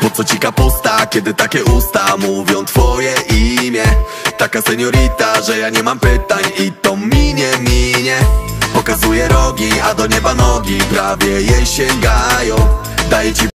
Po co ci kapusta, kiedy takie usta mówią twoje imię? Taka seniorita, że ja nie mam pytań i to minie, minie. Pokazuje rogi, a do nieba nogi prawie jej sięgają. Daję ci